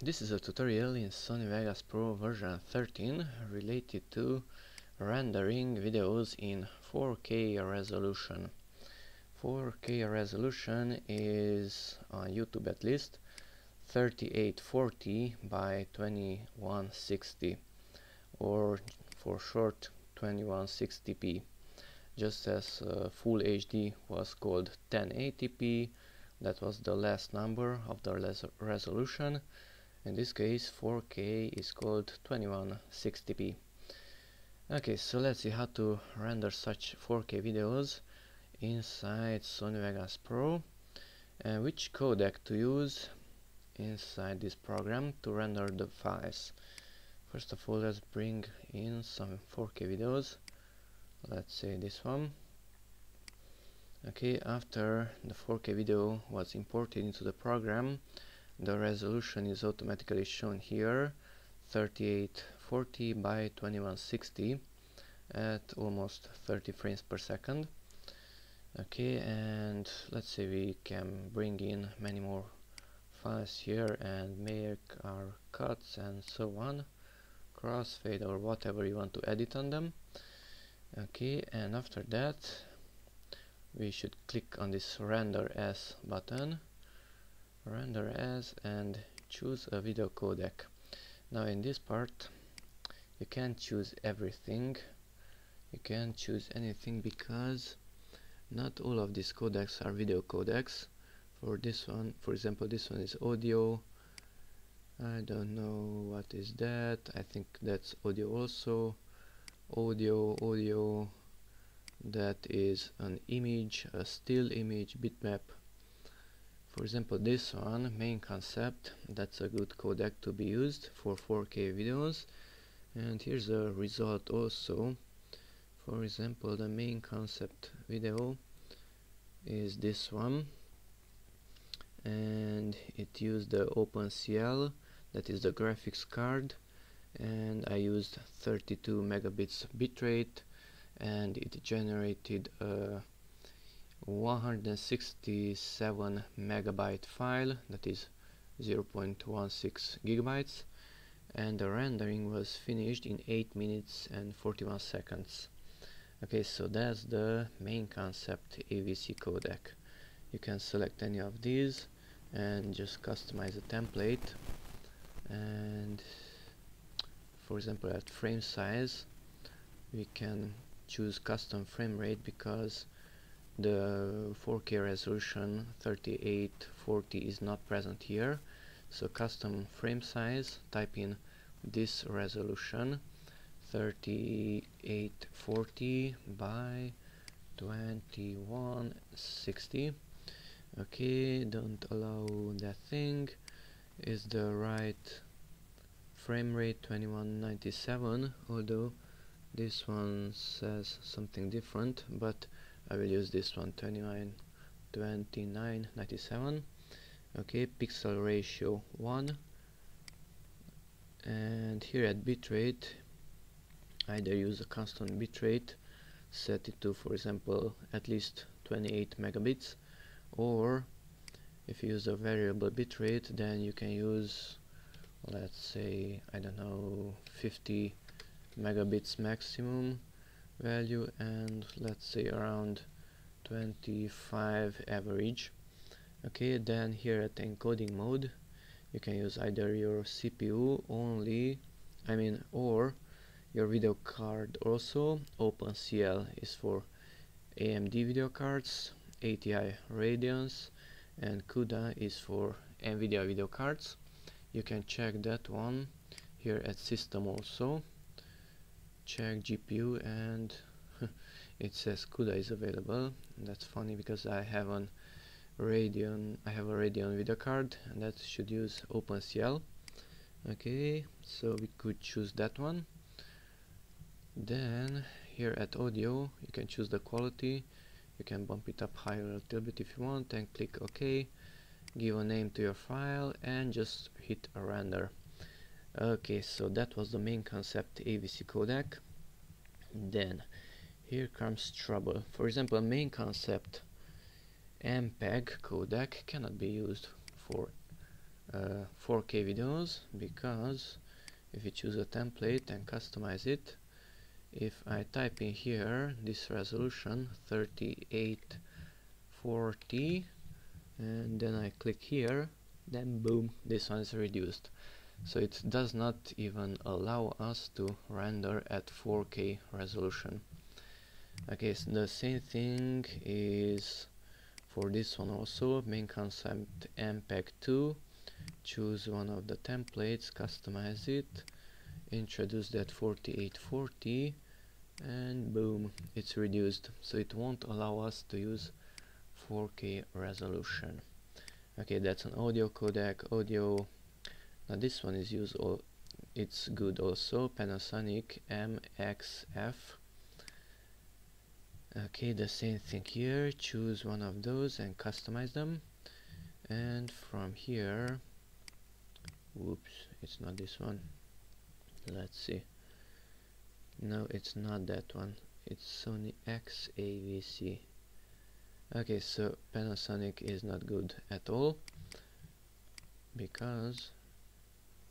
this is a tutorial in Sony Vegas Pro version 13 related to rendering videos in 4K resolution. 4K resolution is on YouTube at least 3840 by 2160 or for short 2160p just as uh, full HD was called 1080p that was the last number of the res resolution in this case 4K is called 2160p okay so let's see how to render such 4K videos inside Sony Vegas Pro. And which codec to use inside this program to render the files? First of all let's bring in some 4K videos. Let's say this one. Okay after the 4K video was imported into the program the resolution is automatically shown here 3840 by 2160 at almost 30 frames per second. Okay and let's say we can bring in many more files here and make our cuts and so on. Crossfade or whatever you want to edit on them. Okay and after that we should click on this render as button render as and choose a video codec. Now in this part you can't choose everything. You can't choose anything because not all of these codecs are video codecs. For this one for example this one is audio. I don't know what is that. I think that's audio also. Audio audio that is an image a still image bitmap for example this one MainConcept that's a good codec to be used for 4k videos. And here's a result also. For example the MainConcept video is this one. And it used the OpenCL that is the graphics card. And I used 32 megabits bitrate and it generated a 167 megabyte file that is 0.16 gigabytes and the rendering was finished in 8 minutes and 41 seconds. Okay so that's the MainConcept AVC codec. You can select any of these and just customize a template. And for example at frame size we can choose custom frame rate because the 4K resolution 3840 is not present here. So custom frame size type in this resolution 3840 by 2160 okay don't allow that thing. Is the right frame rate 2197 although this one says something different but I will use this one 29 29 97 okay pixel ratio 1 and here at bitrate either use a constant bitrate set it to for example at least 28 megabits or if you use a variable bitrate then you can use let's say I don't know 50 megabits maximum value and let's say around 25 average. Okay then here at encoding mode you can use either your CPU only I mean or your video card also. OpenCL is for AMD video cards ATI Radeons and CUDA is for NVIDIA video cards. You can check that one here at system also check GPU and it says CUDA is available. That's funny because I have an Radeon I have a Radeon video card and that should use OpenCL. Okay so we could choose that one. Then here at audio you can choose the quality. You can bump it up higher a little bit if you want and click OK. Give a name to your file and just hit a render okay so that was the MainConcept AVC codec. Then here comes trouble. For example MainConcept MPEG codec cannot be used for uh, 4K videos because if you choose a template and customize it if I type in here this resolution 3840 and then I click here then boom this one is reduced so it does not even allow us to render at 4K resolution. Okay so the same thing is for this one also. MainConcept mpeg 2 choose one of the templates customize it introduce that 4840 and boom it's reduced. So it won't allow us to use 4k resolution. Okay that's an audio codec audio now this one is used all it's good also Panasonic MXF okay the same thing here choose one of those and customize them. And from here whoops it's not this one. Let's see. No it's not that one. It's Sony XAVC okay so Panasonic is not good at all because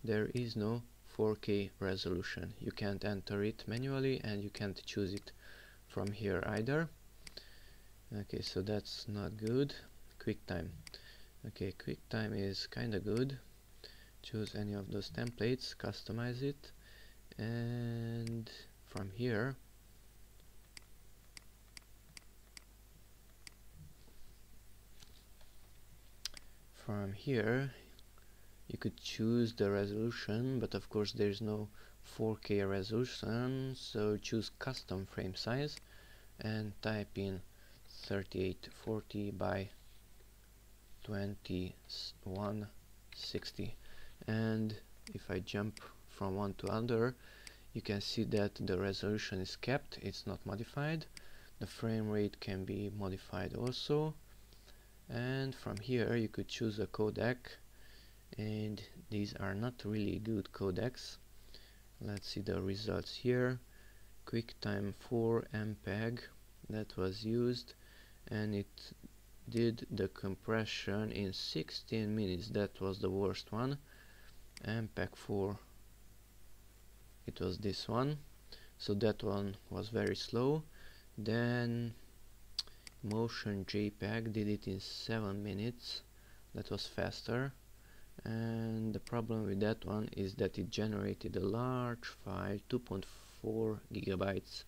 there is no 4K resolution. You can't enter it manually and you can't choose it from here either. Okay so that's not good. QuickTime okay QuickTime is kinda good. Choose any of those templates customize it and from here from here you could choose the resolution but of course there's no 4K resolution so choose custom frame size and type in 3840 by 2160 and if I jump from one to other you can see that the resolution is kept it's not modified. The frame rate can be modified also. And from here you could choose a codec and these are not really good codecs. Let's see the results here. QuickTime 4 MPEG that was used and it did the compression in 16 minutes. That was the worst one. MPEG 4 it was this one. So that one was very slow. Then motion JPEG did it in 7 minutes. That was faster and the problem with that one is that it generated a large file 2.4 gigabytes.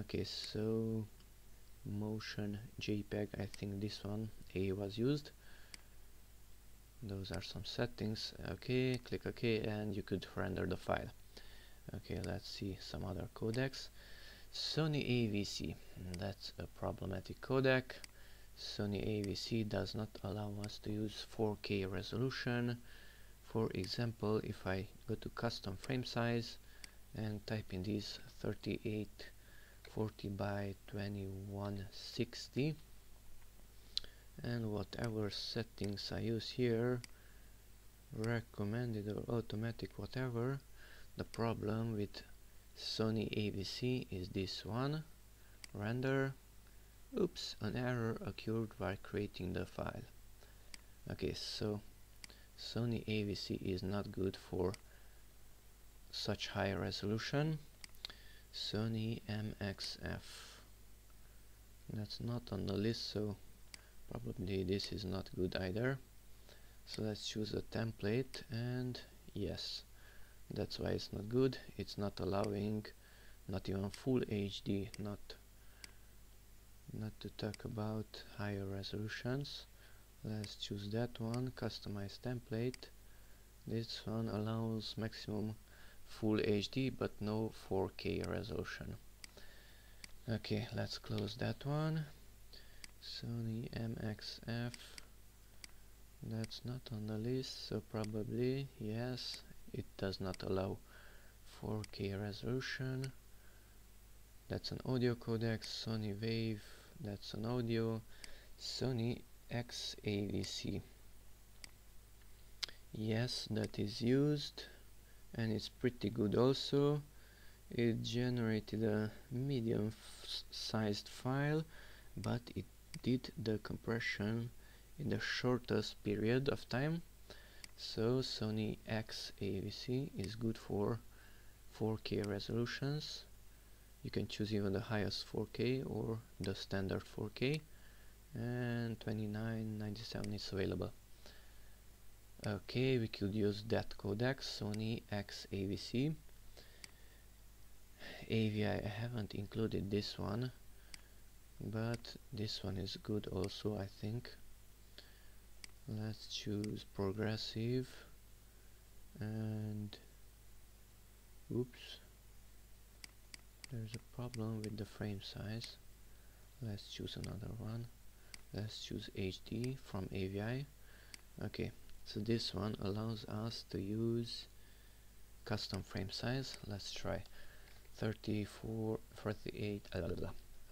Okay so motion JPEG I think this one A was used. Those are some settings. Okay click OK and you could render the file. Okay let's see some other codecs. Sony AVC that's a problematic codec Sony AVC does not allow us to use 4K resolution. For example if I go to custom frame size and type in this 3840 by 2160 and whatever settings I use here recommended or automatic whatever the problem with Sony AVC is this one render oops an error occurred while creating the file. Okay so Sony AVC is not good for such high resolution. Sony MXF that's not on the list so probably this is not good either. So let's choose a template and yes that's why it's not good. It's not allowing not even full HD not not to talk about higher resolutions. Let's choose that one customize template. This one allows maximum full HD but no 4K resolution. Okay let's close that one. Sony MXF that's not on the list so probably yes it does not allow 4K resolution. That's an audio codec Sony Wave that's an audio Sony XAVC yes that is used and it's pretty good also. It generated a medium sized file but it did the compression in the shortest period of time. So Sony X-AVC is good for 4K resolutions you can choose even the highest 4K or the standard 4K and 29.97 is available. Okay we could use that codec Sony X-AVC AVI I haven't included this one but this one is good also I think. Let's choose progressive and oops there's a problem with the frame size. Let's choose another one. Let's choose HD from AVI okay so this one allows us to use custom frame size. Let's try. 34 48 uh,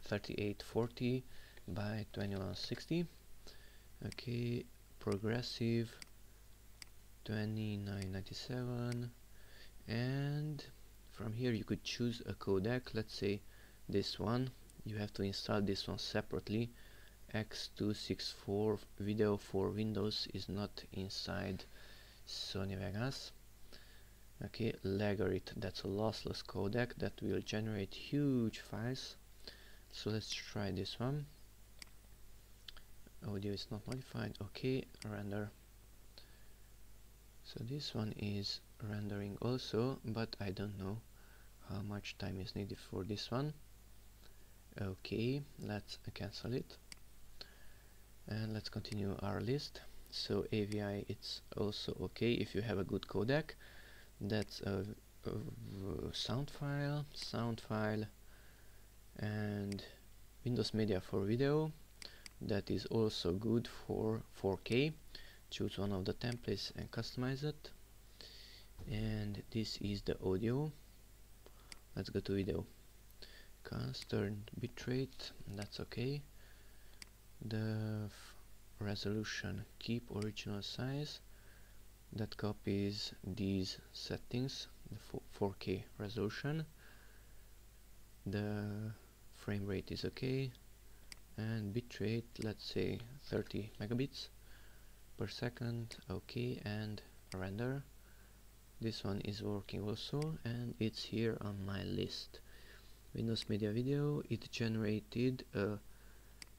3840 by 2160 okay progressive 2997 and from here you could choose a codec. Let's say this one. You have to install this one separately. X264 video for Windows is not inside Sony Vegas. Okay Lagarith that's a lossless codec that will generate huge files. So let's try this one. Audio is not modified. Okay render so this one is rendering also but I don't know how much time is needed for this one. Okay let's cancel it. And let's continue our list. So AVI it's also okay if you have a good codec. That's a, a sound file sound file and Windows Media for video. That is also good for 4K choose one of the templates and customize it. And this is the audio. Let's go to video. Constant bitrate that's okay. The resolution keep original size. That copies these settings the 4K resolution. The frame rate is okay. And bitrate let's say 30 megabits per second okay and render. This one is working also and it's here on my list. Windows Media Video it generated a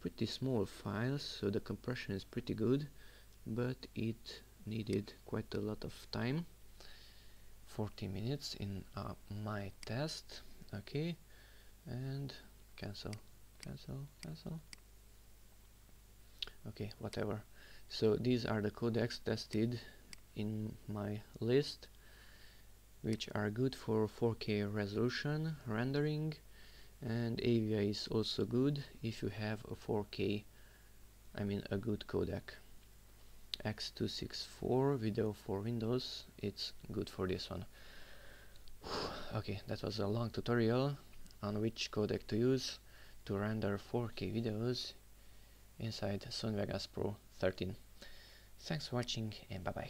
pretty small file so the compression is pretty good but it needed quite a lot of time. 40 minutes in uh, my test okay and cancel cancel cancel. Okay whatever so these are the codecs tested in my list which are good for 4K resolution rendering and AVI is also good if you have a 4K I mean a good codec. X264 video for Windows it's good for this one. Okay that was a long tutorial on which codec to use to render 4K videos inside Sony Vegas Pro 13 thanks for watching and bye bye